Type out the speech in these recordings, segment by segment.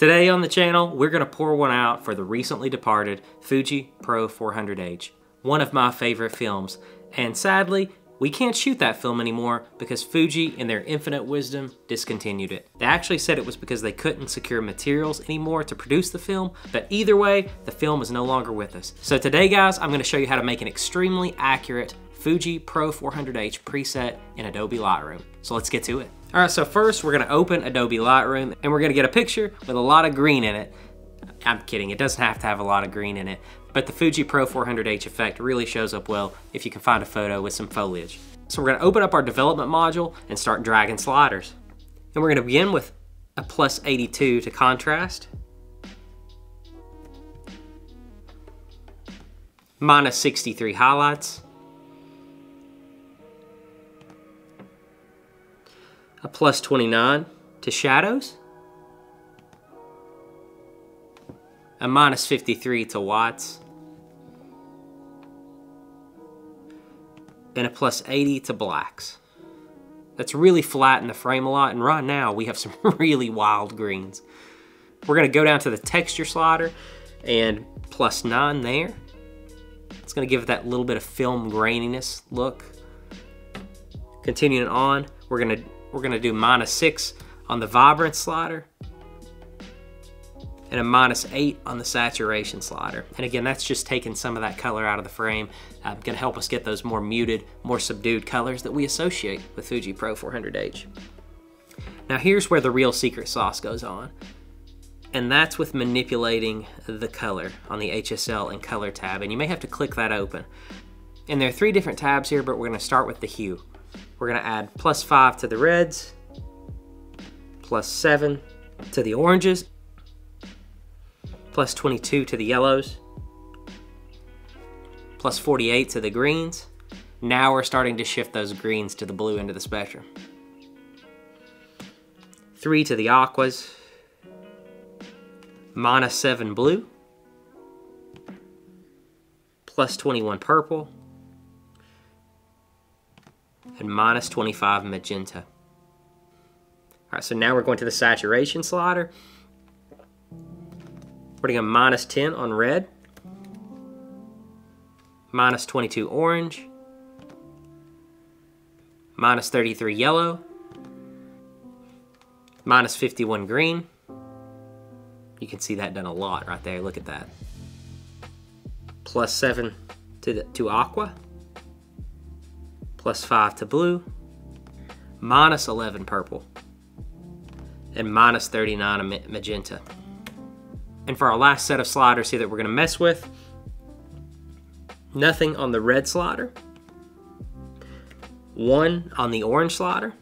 Today on the channel, we're gonna pour one out for the recently departed Fuji Pro 400H, one of my favorite films. And sadly, we can't shoot that film anymore because Fuji, in their infinite wisdom, discontinued it. They actually said it was because they couldn't secure materials anymore to produce the film, but either way, the film is no longer with us. So today, guys, I'm gonna show you how to make an extremely accurate Fuji Pro 400H preset in Adobe Lightroom. So let's get to it. All right, so first we're gonna open Adobe Lightroom and we're gonna get a picture with a lot of green in it. I'm kidding, it doesn't have to have a lot of green in it, but the Fuji Pro 400H effect really shows up well if you can find a photo with some foliage. So we're gonna open up our development module and start dragging sliders. And we're gonna begin with a plus 82 to contrast, minus 63 highlights, plus 29 to shadows, a minus 53 to whites, and a plus 80 to blacks. That's really flat in the frame a lot, and right now we have some really wild greens. We're gonna go down to the texture slider and plus nine there. It's gonna give it that little bit of film graininess look. Continuing on, we're gonna we're gonna do minus six on the vibrance slider and a minus eight on the saturation slider. And again, that's just taking some of that color out of the frame. Uh, gonna help us get those more muted, more subdued colors that we associate with Fuji Pro 400H. Now here's where the real secret sauce goes on. And that's with manipulating the color on the HSL and color tab. And you may have to click that open. And there are three different tabs here, but we're gonna start with the hue. We're gonna add plus five to the reds, plus seven to the oranges, plus 22 to the yellows, plus 48 to the greens. Now we're starting to shift those greens to the blue end of the spectrum. Three to the aquas, minus seven blue, plus 21 purple, and minus 25 magenta. All right, so now we're going to the saturation slider. Putting a minus 10 on red, minus 22 orange, minus 33 yellow, minus 51 green. You can see that done a lot right there, look at that. Plus 7 to, the, to aqua, plus 5 to blue, minus 11 purple, and minus 39 magenta. And for our last set of sliders here that we're gonna mess with, nothing on the red slider, one on the orange slider,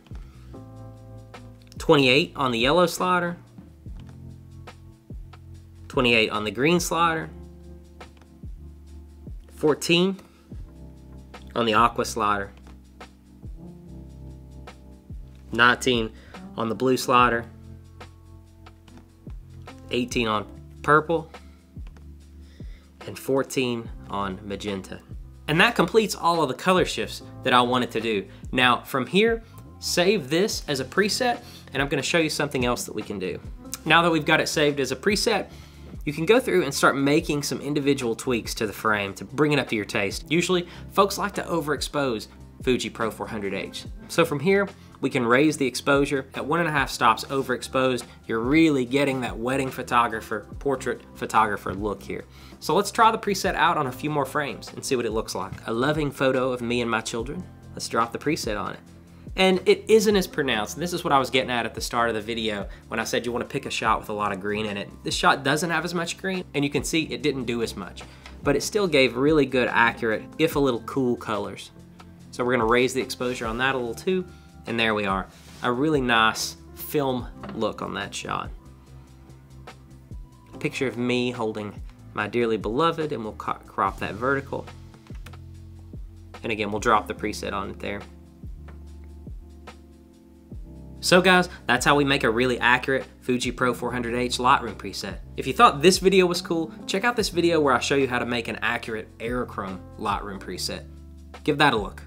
28 on the yellow slider, 28 on the green slider, 14 on the aqua slider, 19 on the blue slider, 18 on purple, and 14 on magenta. And that completes all of the color shifts that I wanted to do. Now from here, save this as a preset, and I'm gonna show you something else that we can do. Now that we've got it saved as a preset, you can go through and start making some individual tweaks to the frame to bring it up to your taste. Usually, folks like to overexpose Fuji Pro 400H. So from here, we can raise the exposure. At one and a half stops overexposed, you're really getting that wedding photographer, portrait photographer look here. So let's try the preset out on a few more frames and see what it looks like. A loving photo of me and my children. Let's drop the preset on it. And it isn't as pronounced. This is what I was getting at at the start of the video when I said you want to pick a shot with a lot of green in it. This shot doesn't have as much green, and you can see it didn't do as much. But it still gave really good, accurate, if a little cool colors. So we're gonna raise the exposure on that a little too, and there we are. A really nice film look on that shot. A picture of me holding my dearly beloved, and we'll crop that vertical. And again, we'll drop the preset on it there. So guys, that's how we make a really accurate Fuji Pro 400H Lightroom preset. If you thought this video was cool, check out this video where I show you how to make an accurate Aerochrome Lightroom preset. Give that a look.